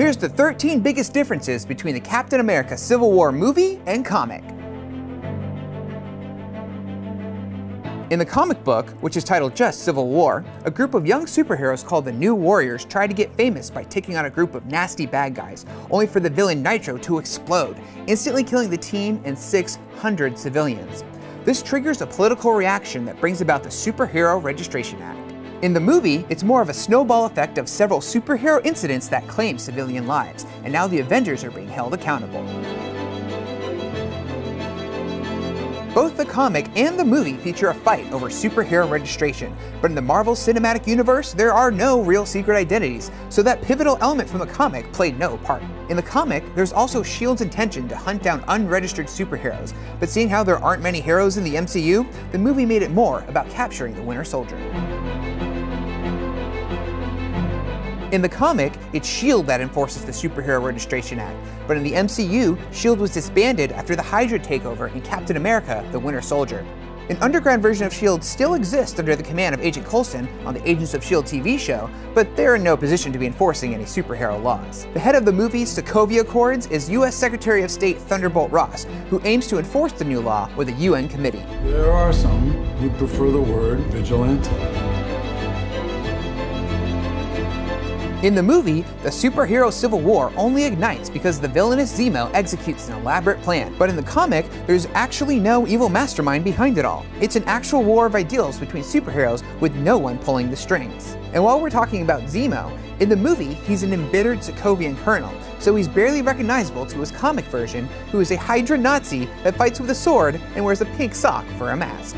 Here's the 13 biggest differences between the Captain America Civil War movie and comic. In the comic book, which is titled just Civil War, a group of young superheroes called the New Warriors try to get famous by taking on a group of nasty bad guys, only for the villain Nitro to explode, instantly killing the team and 600 civilians. This triggers a political reaction that brings about the Superhero Registration Act. In the movie, it's more of a snowball effect of several superhero incidents that claim civilian lives, and now the Avengers are being held accountable. Both the comic and the movie feature a fight over superhero registration, but in the Marvel Cinematic Universe, there are no real secret identities, so that pivotal element from the comic played no part. In the comic, there's also S.H.I.E.L.D.'s intention to hunt down unregistered superheroes, but seeing how there aren't many heroes in the MCU, the movie made it more about capturing the Winter Soldier. In the comic, it's S.H.I.E.L.D. that enforces the Superhero Registration Act, but in the MCU, S.H.I.E.L.D. was disbanded after the Hydra takeover in Captain America the Winter Soldier. An underground version of S.H.I.E.L.D. still exists under the command of Agent Coulson on the Agents of S.H.I.E.L.D. TV show, but they're in no position to be enforcing any superhero laws. The head of the movie's Sokovia Accords is U.S. Secretary of State Thunderbolt Ross, who aims to enforce the new law with a UN committee. There are some who prefer the word vigilante. In the movie, the superhero civil war only ignites because the villainous Zemo executes an elaborate plan, but in the comic, there's actually no evil mastermind behind it all. It's an actual war of ideals between superheroes with no one pulling the strings. And while we're talking about Zemo, in the movie, he's an embittered Sokovian colonel, so he's barely recognizable to his comic version, who is a Hydra Nazi that fights with a sword and wears a pink sock for a mask.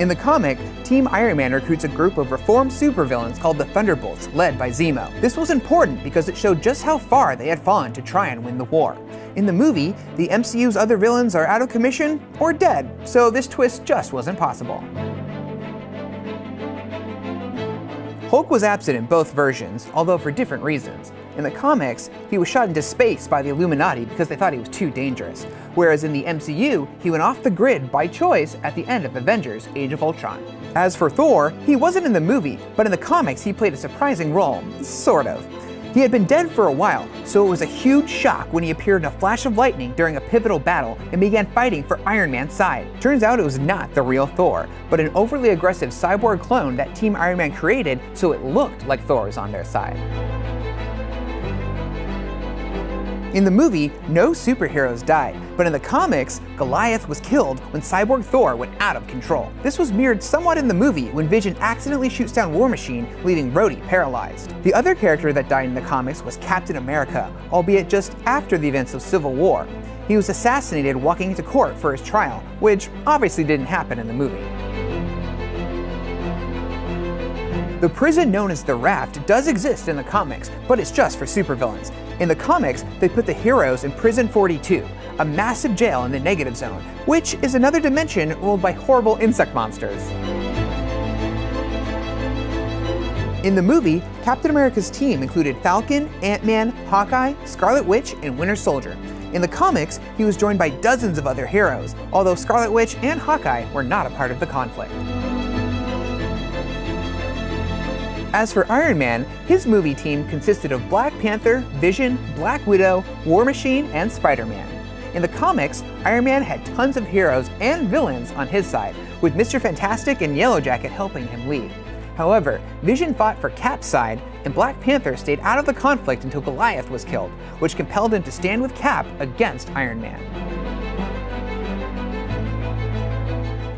In the comic, Team Iron Man recruits a group of reformed supervillains called the Thunderbolts, led by Zemo. This was important because it showed just how far they had fallen to try and win the war. In the movie, the MCU's other villains are out of commission or dead, so this twist just wasn't possible. Hulk was absent in both versions, although for different reasons. In the comics, he was shot into space by the Illuminati because they thought he was too dangerous, whereas in the MCU, he went off the grid by choice at the end of Avengers Age of Ultron. As for Thor, he wasn't in the movie, but in the comics he played a surprising role, sort of. He had been dead for a while, so it was a huge shock when he appeared in a flash of lightning during a pivotal battle and began fighting for Iron Man's side. Turns out it was not the real Thor, but an overly aggressive cyborg clone that Team Iron Man created so it looked like Thor was on their side. In the movie, no superheroes died, but in the comics, Goliath was killed when Cyborg Thor went out of control. This was mirrored somewhat in the movie when Vision accidentally shoots down War Machine, leaving Rhodey paralyzed. The other character that died in the comics was Captain America, albeit just after the events of Civil War. He was assassinated walking into court for his trial, which obviously didn't happen in the movie. The prison known as the Raft does exist in the comics, but it's just for supervillains. In the comics, they put the heroes in Prison 42, a massive jail in the negative zone, which is another dimension ruled by horrible insect monsters. In the movie, Captain America's team included Falcon, Ant-Man, Hawkeye, Scarlet Witch, and Winter Soldier. In the comics, he was joined by dozens of other heroes, although Scarlet Witch and Hawkeye were not a part of the conflict. As for Iron Man, his movie team consisted of Black Panther, Vision, Black Widow, War Machine, and Spider-Man. In the comics, Iron Man had tons of heroes and villains on his side, with Mr. Fantastic and Yellow Jacket helping him lead. However, Vision fought for Cap's side, and Black Panther stayed out of the conflict until Goliath was killed, which compelled him to stand with Cap against Iron Man.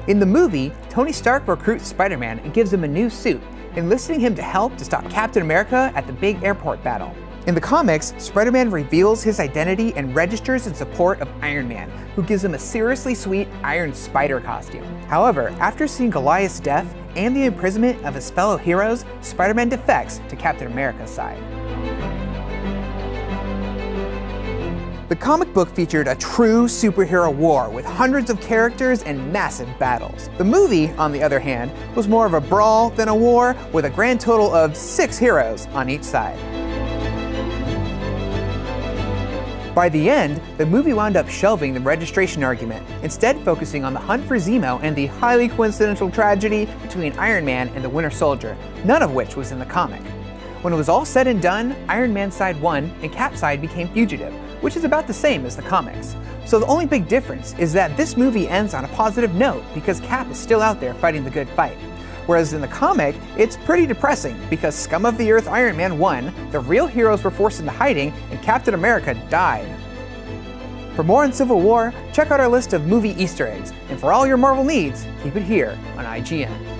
In the movie, Tony Stark recruits Spider-Man and gives him a new suit, enlisting him to help to stop Captain America at the big airport battle. In the comics, Spider-Man reveals his identity and registers in support of Iron Man, who gives him a seriously sweet Iron Spider costume. However, after seeing Goliath's death and the imprisonment of his fellow heroes, Spider-Man defects to Captain America's side. The comic book featured a true superhero war with hundreds of characters and massive battles. The movie, on the other hand, was more of a brawl than a war with a grand total of six heroes on each side. By the end, the movie wound up shelving the registration argument, instead focusing on the hunt for Zemo and the highly coincidental tragedy between Iron Man and the Winter Soldier, none of which was in the comic. When it was all said and done, Iron Man side won and Cap side became fugitive, which is about the same as the comics. So the only big difference is that this movie ends on a positive note because Cap is still out there fighting the good fight. Whereas in the comic, it's pretty depressing because scum of the earth Iron Man won, the real heroes were forced into hiding, and Captain America died. For more on Civil War, check out our list of movie Easter eggs, and for all your Marvel needs, keep it here on IGN.